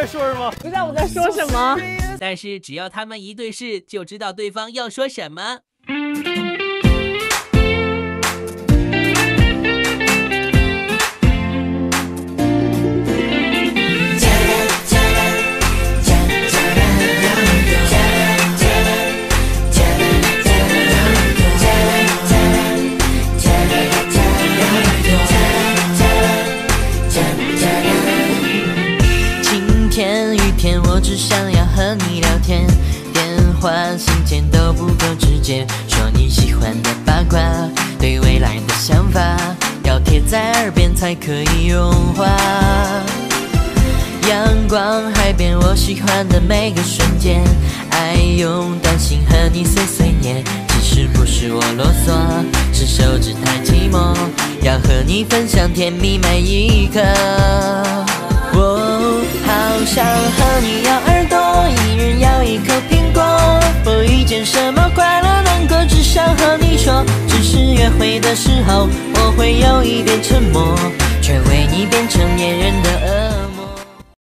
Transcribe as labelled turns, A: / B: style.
A: 会说什么？
B: 不知道我在说什么。
C: 但是只要他们一对视，就知道对方要说什么。
D: 天，我只想要和你聊天，电话信件都不够直接，说你喜欢的八卦，对未来的想法，要贴在耳边才可以融化。阳光海边，我喜欢的每个瞬间，爱用短信和你碎碎念，其实不是我啰嗦，是手指太寂寞，要和你分享甜蜜每一刻。和你咬耳朵，一人咬一口苹果。我遇见什么快乐难过，只想和你说。只是约会的时候，我会有一点沉默，却为你变成